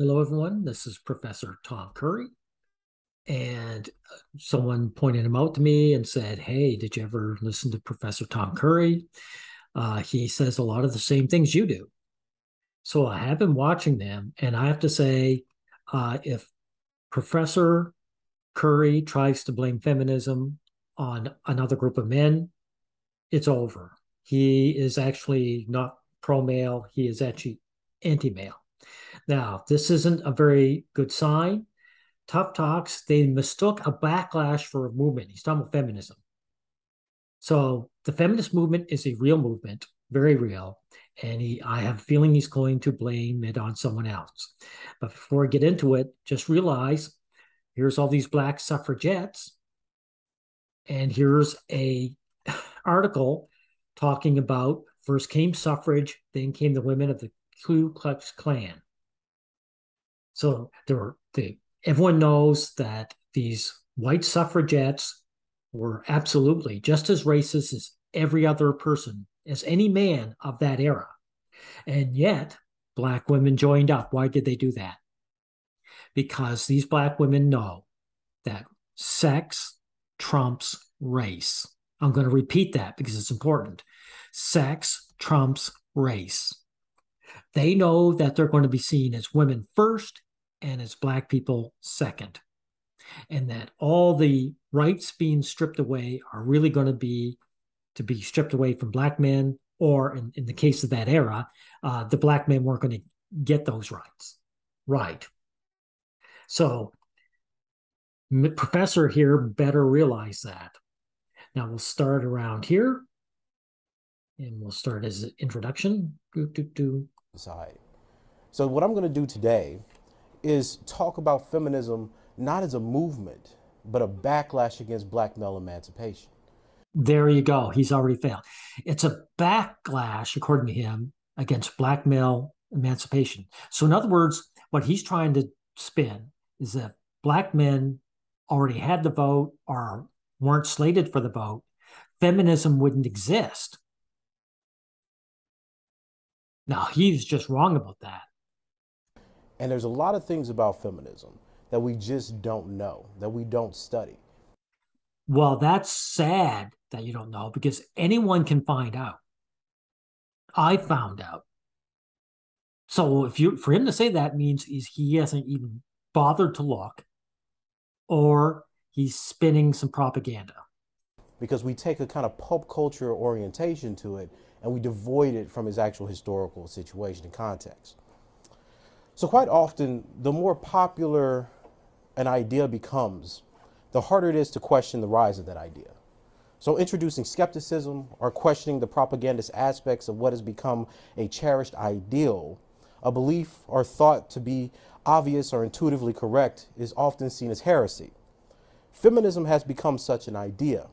Hello, everyone. This is Professor Tom Curry. And uh, someone pointed him out to me and said, Hey, did you ever listen to Professor Tom Curry? Uh, he says a lot of the same things you do. So I have been watching them, and I have to say, uh, if Professor Curry tries to blame feminism on another group of men, it's over. He is actually not pro male, he is actually anti male. Now, this isn't a very good sign. Tough Talks, they mistook a backlash for a movement. He's talking about feminism. So the feminist movement is a real movement, very real. And he, I have a feeling he's going to blame it on someone else. But before I get into it, just realize here's all these black suffragettes. And here's a article talking about first came suffrage, then came the women of the Ku Klux Klan. So there were the everyone knows that these white suffragettes were absolutely just as racist as every other person, as any man of that era. And yet, black women joined up. Why did they do that? Because these black women know that sex trumps race. I'm going to repeat that because it's important. Sex trumps race. They know that they're going to be seen as women first and as Black people second. And that all the rights being stripped away are really going to be to be stripped away from Black men, or in, in the case of that era, uh, the Black men weren't going to get those rights. Right. So, professor here better realize that. Now we'll start around here and we'll start as an introduction. Do, do, do. So, what I'm going to do today is talk about feminism not as a movement, but a backlash against black male emancipation. There you go. He's already failed. It's a backlash, according to him, against black male emancipation. So, in other words, what he's trying to spin is that black men already had the vote or weren't slated for the vote, feminism wouldn't exist. Now, he's just wrong about that. And there's a lot of things about feminism that we just don't know, that we don't study. Well, that's sad that you don't know because anyone can find out. I found out. So if you for him to say that means he's, he hasn't even bothered to look or he's spinning some propaganda. Because we take a kind of pop culture orientation to it and we devoid it from its actual historical situation and context. So quite often, the more popular an idea becomes, the harder it is to question the rise of that idea. So introducing skepticism or questioning the propagandist aspects of what has become a cherished ideal, a belief or thought to be obvious or intuitively correct is often seen as heresy. Feminism has become such an idea.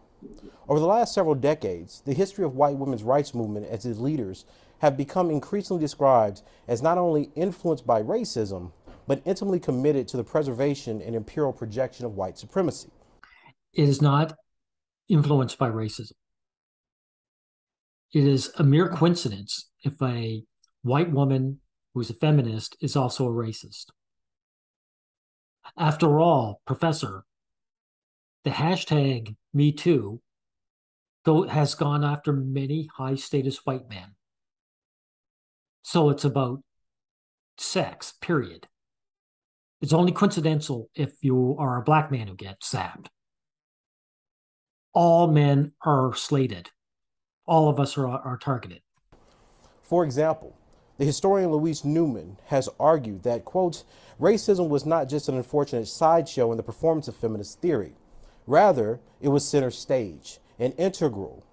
Over the last several decades, the history of white women's rights movement as its leaders have become increasingly described as not only influenced by racism, but intimately committed to the preservation and imperial projection of white supremacy. It is not influenced by racism. It is a mere coincidence if a white woman who's a feminist is also a racist. After all, Professor, the hashtag Me Too has gone after many high status white men. So it's about sex, period. It's only coincidental if you are a black man who gets zapped. All men are slated. All of us are, are targeted. For example, the historian Louise Newman has argued that, quote, racism was not just an unfortunate sideshow in the performance of feminist theory. Rather, it was center stage, an integral,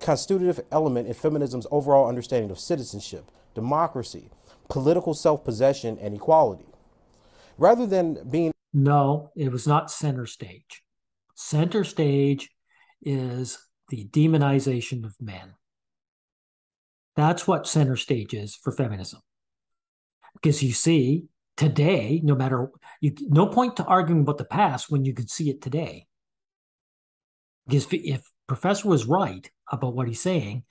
constitutive element in feminism's overall understanding of citizenship, democracy, political self possession, and equality. Rather than being. No, it was not center stage. Center stage is the demonization of men. That's what center stage is for feminism. Because you see, today, no matter you, no point to arguing about the past when you can see it today. Because if professor was right about what he's saying,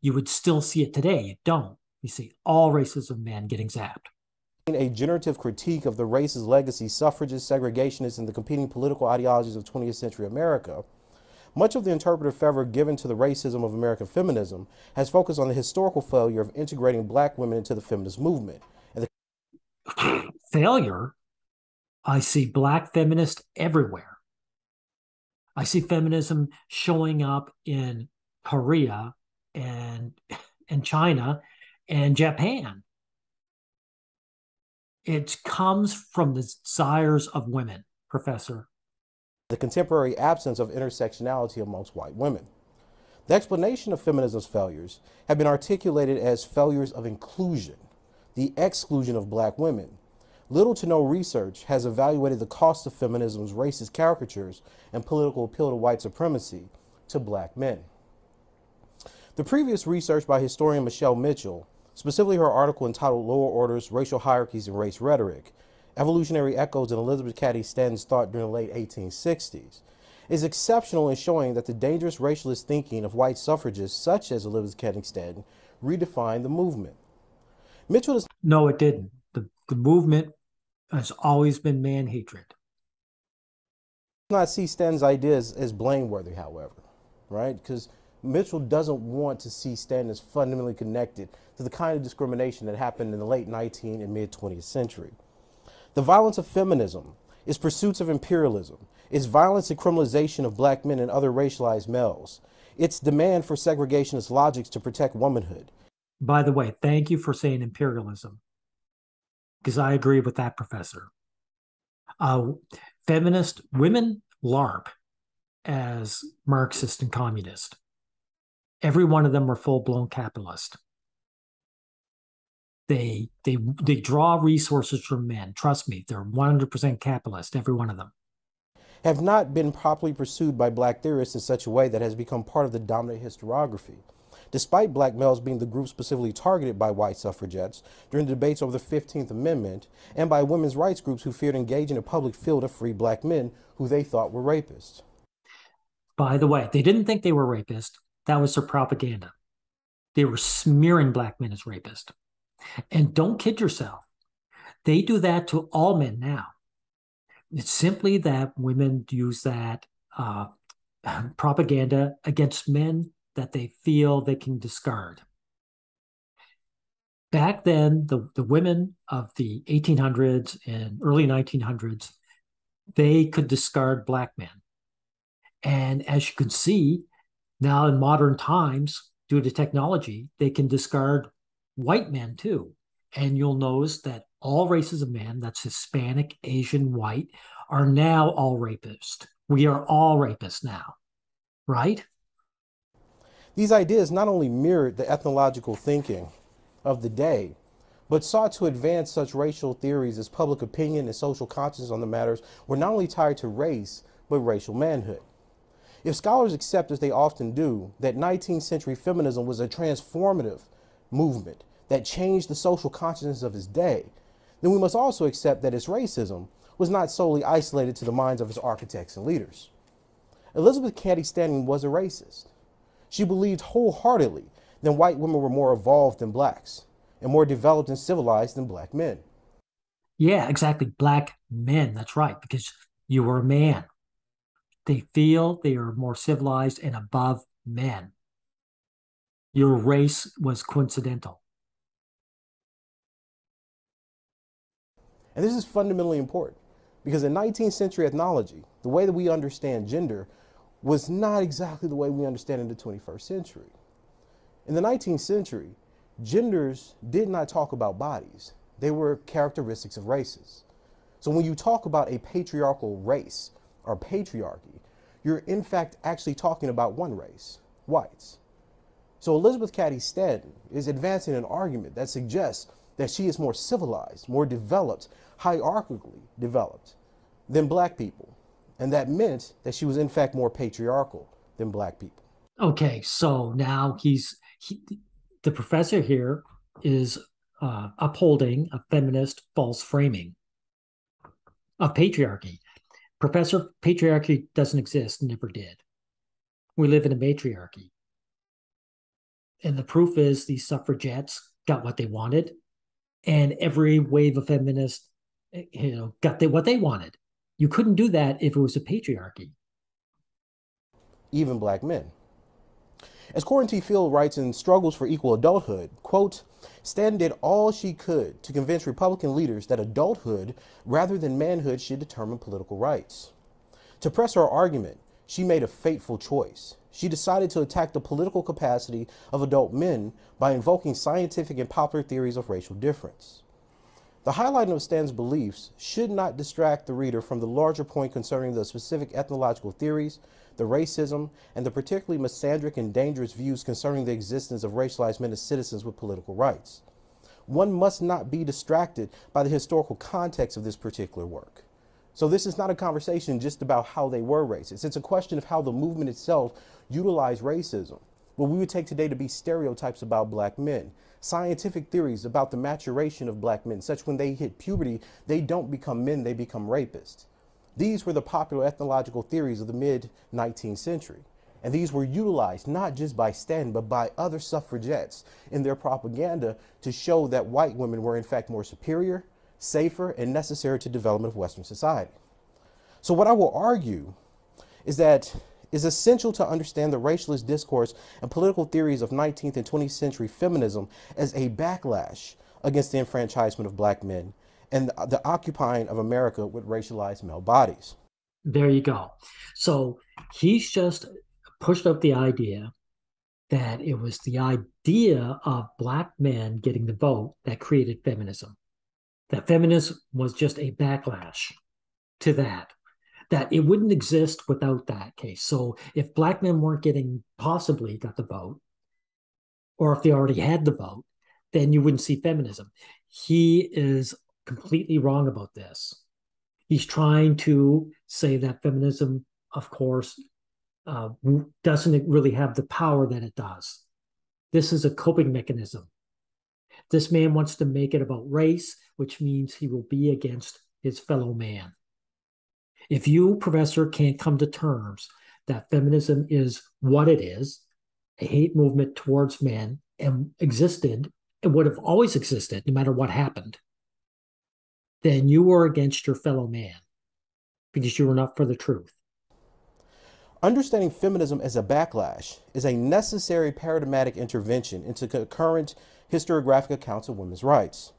you would still see it today. You don't you see all races of men getting zapped. a generative critique of the racist legacy, suffragists, segregationists, and the competing political ideologies of 20th century America, much of the interpretive fervor given to the racism of American feminism has focused on the historical failure of integrating black women into the feminist movement. And the failure? I see black feminists everywhere. I see feminism showing up in Korea and and China and Japan. It comes from the desires of women, Professor. The contemporary absence of intersectionality amongst white women. The explanation of feminism's failures have been articulated as failures of inclusion, the exclusion of black women. Little to no research has evaluated the cost of feminism's racist caricatures and political appeal to white supremacy to black men. The previous research by historian Michele Mitchell specifically her article entitled Lower Orders, Racial Hierarchies and Rights Rhetoric, Evolutionary Echoes in Elizabeth Cady Stanton's Thought During the Late 1860s, is exceptional in showing that the dangerous racialist thinking of white suffragists such as Elizabeth Cady Stanton redefined the movement. Mitchell does No, it didn't. The, the movement has always been man hatred. Not see Stanton's ideas as blameworthy, however, right? Because Mitchell doesn't want to see Stanton as fundamentally connected to the kind of discrimination that happened in the late 19th and mid 20th century. The violence of feminism, its pursuits of imperialism, its violence and criminalization of black men and other racialized males, its demand for segregationist logics to protect womanhood. By the way, thank you for saying imperialism, because I agree with that professor. Uh, feminist women LARP as Marxist and communist every one of them were full blown capitalist. They they they draw resources from men. Trust me, they're 100% capitalist, every one of them. Have not been properly pursued by black theorists in such a way that has become part of the dominant historiography. Despite black males being the group specifically targeted by white suffragettes during the debates over the 15th Amendment, and by women's rights groups who feared engaging a public field of free black men who they thought were rapists. By the way, they didn't think they were rapists. That was their propaganda. They were smearing black men as rapists. And don't kid yourself. They do that to all men now. It's simply that women use that uh, propaganda against men that they feel they can discard. Back then, the, the women of the 1800s and early 1900s, they could discard black men. And as you can see, now, in modern times, due to technology, they can discard white men too. And you'll notice that all races of men, that's Hispanic, Asian, white, are now all rapists. We are all rapists now, right? These ideas not only mirrored the ethnological thinking of the day, but sought to advance such racial theories as public opinion and social consciousness on the matters were not only tied to race, but racial manhood. If scholars accept, as they often do, that 19th century feminism was a transformative movement that changed the social consciousness of its day, then we must also accept that its racism was not solely isolated to the minds of its architects and leaders. Elizabeth Cady Stanton was a racist. She believed wholeheartedly that white women were more evolved than blacks and more developed and civilized than black men. Yeah, exactly. Black men. That's right. Because you were a man. They feel they are more civilized and above men. Your race was coincidental. And this is fundamentally important because in 19th century ethnology, the way that we understand gender was not exactly the way we understand in the 21st century. In the 19th century, genders did not talk about bodies. They were characteristics of races. So when you talk about a patriarchal race or patriarchy, you're in fact actually talking about one race, whites. So Elizabeth Cady Stanton is advancing an argument that suggests that she is more civilized, more developed, hierarchically developed than black people. And that meant that she was in fact more patriarchal than black people. Okay, so now he's he, the professor here is uh, upholding a feminist false framing of patriarchy. Professor patriarchy doesn't exist, never did. We live in a matriarchy. And the proof is these suffragettes got what they wanted. and every wave of feminists, you know, got the, what they wanted. You couldn't do that if it was a patriarchy. Even black men. As T. Field writes in Struggles for Equal Adulthood, quote, Stan did all she could to convince Republican leaders that adulthood rather than manhood should determine political rights. To press her argument, she made a fateful choice. She decided to attack the political capacity of adult men by invoking scientific and popular theories of racial difference. The highlighting of Stan's beliefs should not distract the reader from the larger point concerning the specific ethnological theories, the racism, and the particularly misandric and dangerous views concerning the existence of racialized men as citizens with political rights. One must not be distracted by the historical context of this particular work. So this is not a conversation just about how they were racist. It's a question of how the movement itself utilized racism. What we would take today to be stereotypes about black men, scientific theories about the maturation of black men, such when they hit puberty, they don't become men, they become rapists. These were the popular ethnological theories of the mid 19th century. And these were utilized not just by Stanton, but by other suffragettes in their propaganda to show that white women were in fact more superior, safer, and necessary to the development of Western society. So what I will argue is that is essential to understand the racialist discourse and political theories of 19th and 20th century feminism as a backlash against the enfranchisement of black men and the occupying of America with racialized male bodies. There you go. So he's just pushed up the idea that it was the idea of black men getting the vote that created feminism. That feminism was just a backlash to that that it wouldn't exist without that case. So if black men weren't getting possibly got the vote, or if they already had the vote, then you wouldn't see feminism. He is completely wrong about this. He's trying to say that feminism, of course, uh, doesn't really have the power that it does. This is a coping mechanism. This man wants to make it about race, which means he will be against his fellow man. If you, professor, can't come to terms that feminism is what it is, a hate movement towards men, and existed, and would have always existed no matter what happened, then you are against your fellow man because you are not for the truth. Understanding feminism as a backlash is a necessary paradigmatic intervention into the current historiographic accounts of women's rights.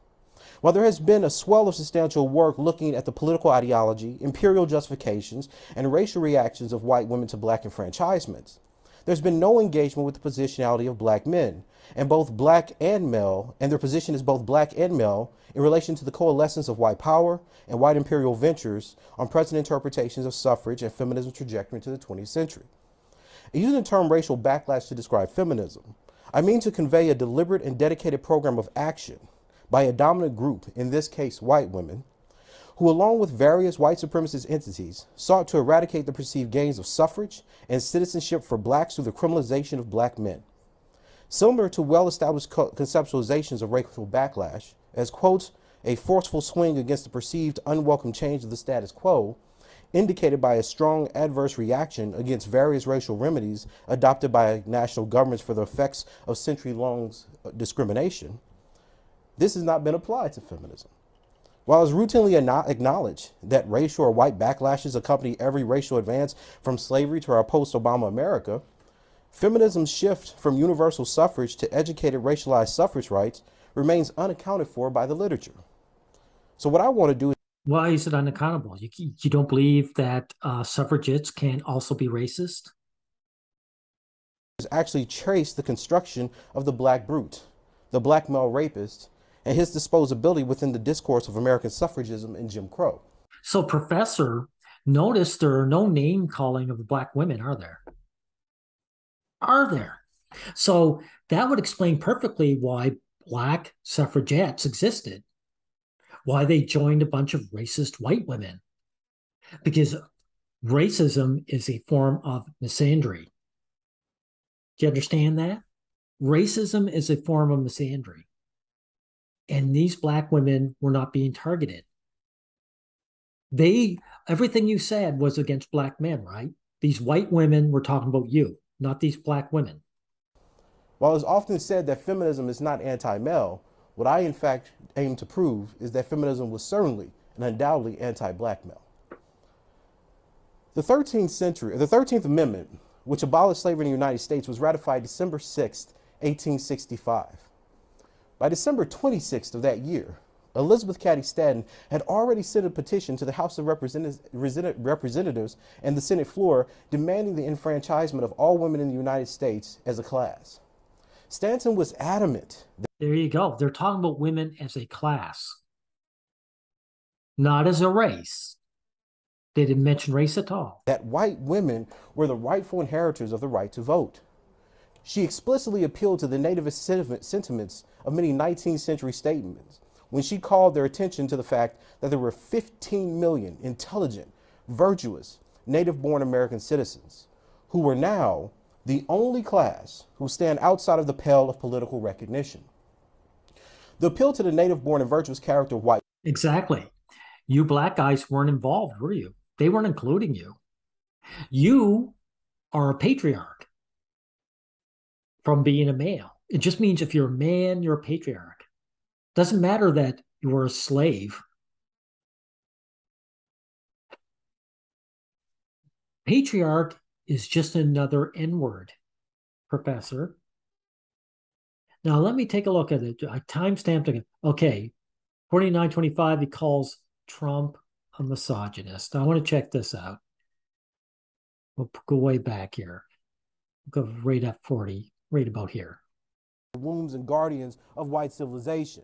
While there has been a swell of substantial work looking at the political ideology, imperial justifications, and racial reactions of white women to black enfranchisements, there's been no engagement with the positionality of black men, and both black and male, and their position as both black and male in relation to the coalescence of white power and white imperial ventures on present interpretations of suffrage and feminism trajectory into the 20th century. using the term racial backlash to describe feminism, I mean to convey a deliberate and dedicated program of action by a dominant group, in this case white women, who, along with various white supremacist entities, sought to eradicate the perceived gains of suffrage and citizenship for blacks through the criminalization of black men. Similar to well established conceptualizations of racial backlash, as quotes, a forceful swing against the perceived unwelcome change of the status quo, indicated by a strong adverse reaction against various racial remedies adopted by national governments for the effects of century long uh, discrimination, this has not been applied to feminism. While it's routinely acknowledged that racial or white backlashes accompany every racial advance from slavery to our post Obama America, feminism's shift from universal suffrage to educated racialized suffrage rights remains unaccounted for by the literature. So, what I want to do is why is it unaccountable? You, you don't believe that uh, suffragettes can also be racist? Is actually trace the construction of the black brute, the black male rapist, and his disposability within the discourse of American suffragism and Jim Crow. So, Professor, notice there are no name calling of the black women, are there? Are there? So that would explain perfectly why black suffragettes existed, why they joined a bunch of racist white women. Because racism is a form of misandry. Do you understand that? Racism is a form of misandry and these black women were not being targeted they everything you said was against black men right these white women were talking about you not these black women while it's often said that feminism is not anti-male What I, in fact, aim to prove is that feminism was certainly and undoubtedly anti black male. The 13th century, the 13th Amendment, which abolished slavery in the United States, was ratified December 6, 1865. By December 26th of that year, Elizabeth Cady Stanton had already sent a petition to the House of Representatives and the Senate floor demanding the enfranchisement of all women in the United States as a class. Stanton was adamant. There you go. They're talking about women as a class, not as a race. They didn't mention race at all. That white women were the rightful inheritors of the right to vote. She explicitly appealed to the nativist sentiments of many 19th century statements when she called their attention to the fact that there were 15 million intelligent, virtuous, native born American citizens who were now the only class who stand outside of the pale of political recognition. The appeal to the native born and virtuous character of white. Exactly. You black guys weren't involved, were you? They weren't including you. You are a patriarch from being a male. It just means if you're a man, you're a patriarch. Doesn't matter that you were a slave. Patriarch is just another N word, professor. Now, let me take a look at it. I timestamped it. Okay, 4925, he calls Trump a misogynist. I want to check this out. We'll go way back here. We'll go right at 40, right about here. Wombs and guardians of white civilization.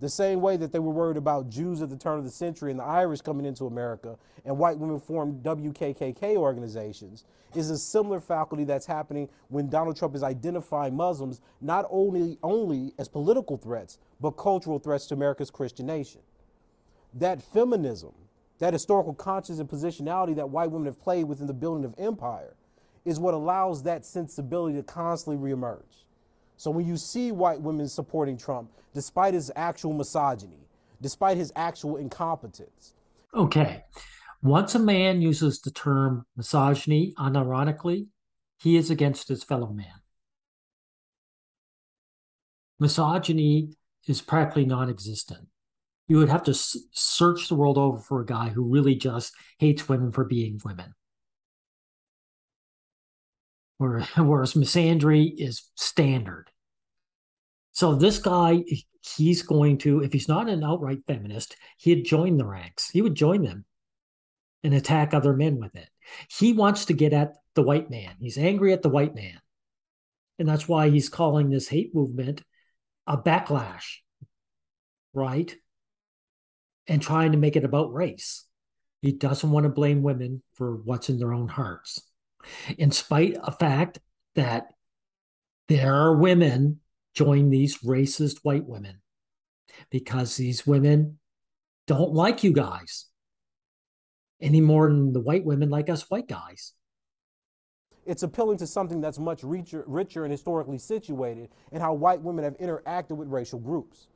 The same way that they were worried about Jews at the turn of the century and the Irish coming into America and white women formed WKKK organizations is a similar faculty that's happening when Donald Trump is identifying Muslims not only, only as political threats, but cultural threats to America's Christian nation. That feminism, that historical conscience and positionality that white women have played within the building of empire is what allows that sensibility to constantly reemerge. So when you see white women supporting Trump, despite his actual misogyny, despite his actual incompetence. Okay. Once a man uses the term misogyny unironically, he is against his fellow man. Misogyny is practically non existent. You would have to search the world over for a guy who really just hates women for being women. whereas misandry is standard. So this guy, he's going to, if he's not an outright feminist, he'd join the ranks. He would join them and attack other men with it. He wants to get at the white man. He's angry at the white man. And that's why he's calling this hate movement a backlash, right? And trying to make it about race. He doesn't want to blame women for what's in their own hearts in spite of fact that there are women join these racist white women because these women don't like you guys any more than the white women like us white guys. It's appealing to something that's much richer, richer and historically situated in how white women have interacted with racial groups.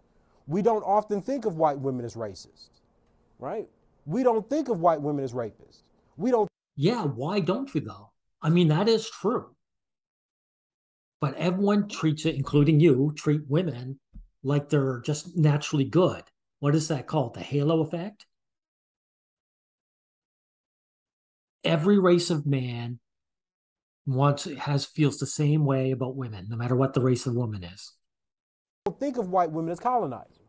We don't often think of white women as racist, right? We don't think of white women as rapists. We don't. Yeah, why don't you though? I mean, that is true. But everyone treats it, including you, treat women like they're just naturally good. What is that called? The halo effect? Every race of man wants has feels the same way about women, no matter what the race of woman is. Think of white women as colonizers.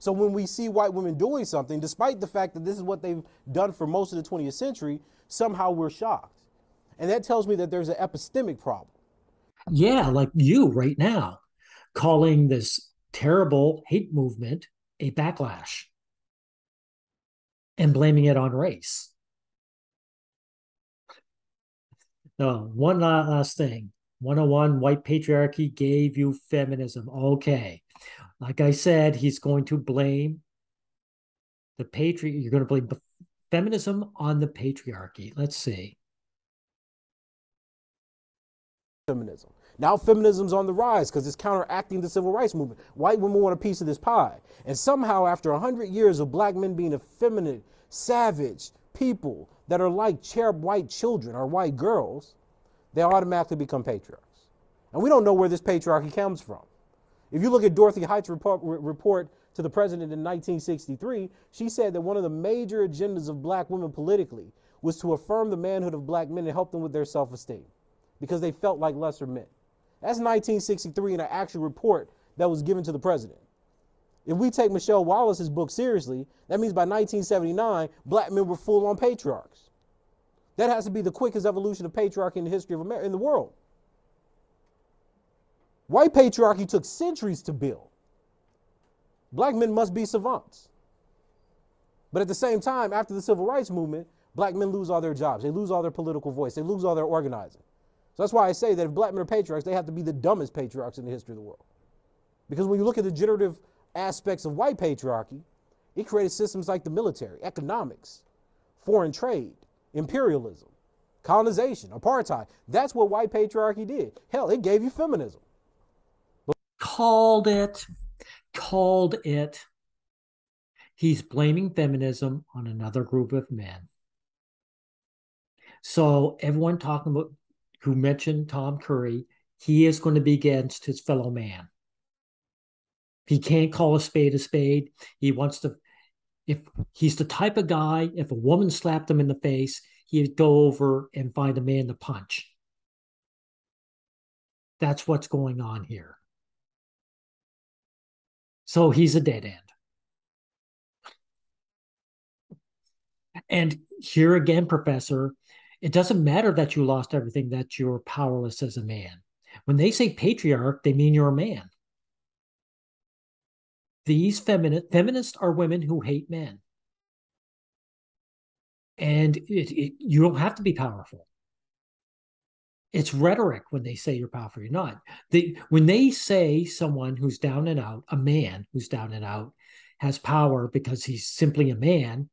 So when we see white women doing something, despite the fact that this is what they've done for most of the 20th century, somehow we're shocked. And that tells me that there's an epistemic problem. Yeah, like you right now, calling this terrible hate movement a backlash and blaming it on race. No, one last thing. 101 white patriarchy gave you feminism. Okay. Like I said, he's going to blame the patriarchy. You're going to blame feminism on the patriarchy. Let's see feminism. Now feminism's on the rise because it's counteracting the civil rights movement. White women want a piece of this pie. And somehow, after 100 years of black men being effeminate, savage people that are like cherub white children or white girls, they automatically become patriarchs. And we don't know where this patriarchy comes from. If you look at Dorothy Height's report, report to the president in 1963, she said that one of the major agendas of black women politically was to affirm the manhood of black men and help them with their self esteem because they felt like lesser men. That's 1963 in an actual report that was given to the president. If we take Michele Wallace's book seriously, that means by 1979, black men were full on patriarchs. That has to be the quickest evolution of patriarchy in the history of America, in the world. White patriarchy took centuries to build. Black men must be savants. But at the same time, after the civil rights movement, black men lose all their jobs. They lose all their political voice. They lose all their organizing. So that's why I say that if black men are patriarchs, they have to be the dumbest patriarchs in the history of the world. Because when you look at the generative aspects of white patriarchy, it created systems like the military, economics, foreign trade, imperialism, colonization, apartheid. That's what white patriarchy did. Hell, it gave you feminism. Called it, called it. He's blaming feminism on another group of men. So everyone talking about who mentioned Tom Curry, he is going to be against his fellow man. He can't call a spade a spade. He wants to, if he's the type of guy, if a woman slapped him in the face, he'd go over and find a man to punch. That's what's going on here. So he's a dead end. And here again, Professor, it doesn't matter that you lost everything, that you're powerless as a man. When they say patriarch, they mean you're a man. These feminist feminists are women who hate men. And it, it, you don't have to be powerful. It's rhetoric when they say you're powerful, you're not. They, when they say someone who's down and out, a man who's down and out, has power because he's simply a man,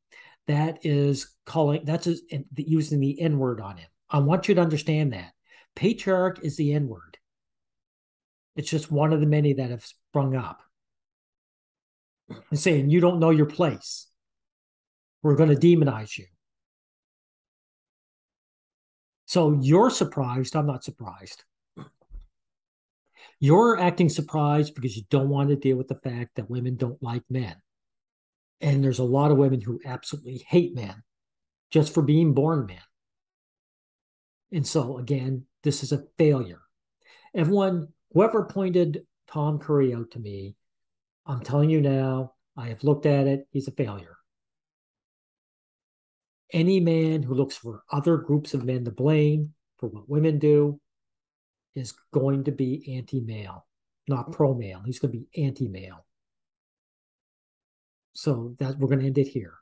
that is calling, that's a, using the N word on him. I want you to understand that. Patriarch is the N word. It's just one of the many that have sprung up and saying, You don't know your place. We're going to demonize you. So you're surprised. I'm not surprised. You're acting surprised because you don't want to deal with the fact that women don't like men. And there's a lot of women who absolutely hate men just for being born men. And so, again, this is a failure. Everyone, whoever pointed Tom Curry out to me, I'm telling you now, I have looked at it, he's a failure. Any man who looks for other groups of men to blame for what women do is going to be anti male, not pro male. He's going to be anti male. So that we're going to end it here.